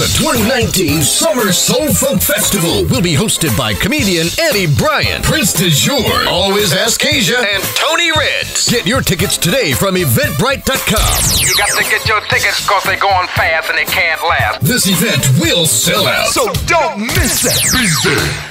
The 2019 Summer Soul Funk Festival will be hosted by comedian Eddie Bryant, Prince Dejour, Always Ask Asia, and Tony Redz. Get your tickets today from Eventbrite.com. You got to get your tickets because they're going fast and they can't last. This event will sell out. So don't miss it. Be there.